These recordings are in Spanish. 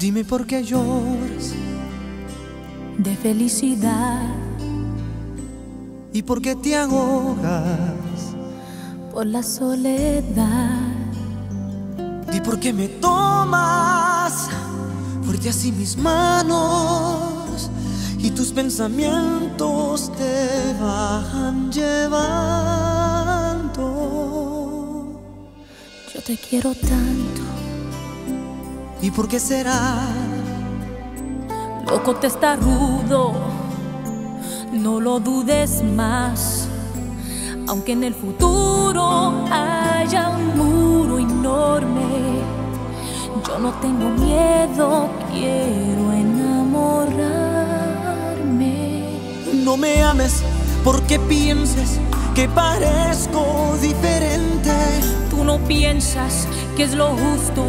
Dime por qué lloras de felicidad y por qué te ahogas por la soledad. ¿Y por qué me tomas fuerte así mis manos y tus pensamientos te van llevando? Yo te quiero tanto. ¿Y por qué será? Loco te está rudo, no lo dudes más. Aunque en el futuro haya un muro enorme, yo no tengo miedo, quiero enamorarme. No me ames porque pienses que parezco diferente. Tú no piensas que es lo justo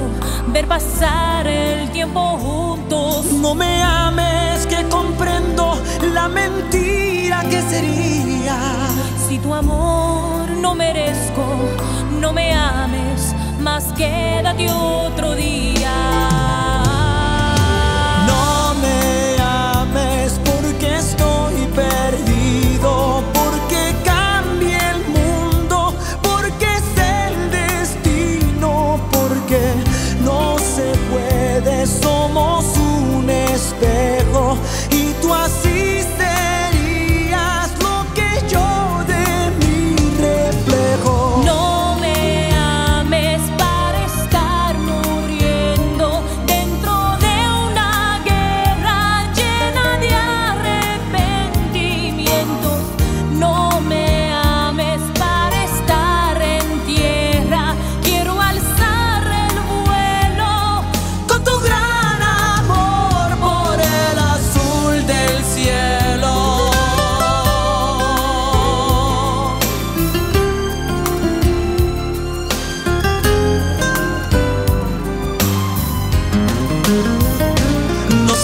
ver pasar el tiempo juntos. No me ames que comprendo la mentira que sería. Si tu amor no merezco, no me ames, más quédate otro somos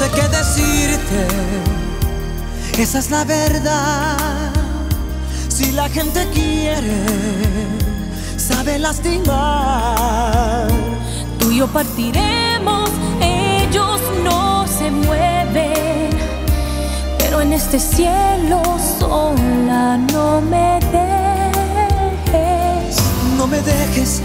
sé qué decirte, esa es la verdad. Si la gente quiere, sabe lastimar. Tú y yo partiremos, ellos no se mueven. Pero en este cielo sola no me dejes. No me dejes,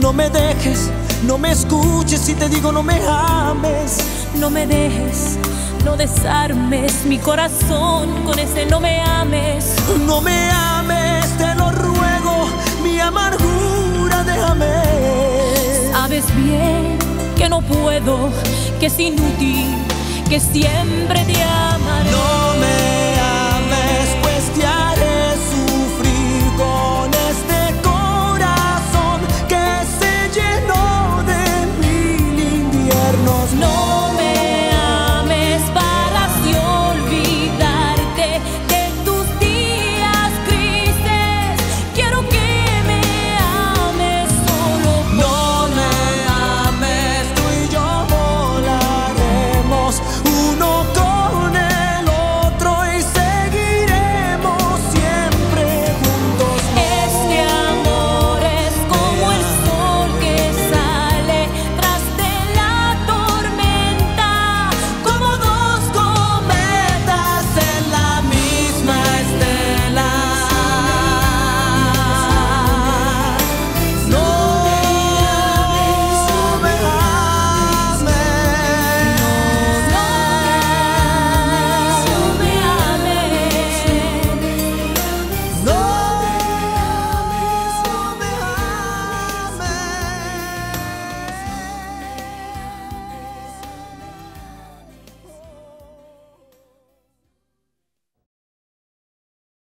no me dejes, no me escuches si te digo no me ames. No me dejes, no desarmes mi corazón con ese no me ames. No me ames, te lo ruego, mi amargura déjame. Sabes bien que no puedo, que es inútil, que siempre te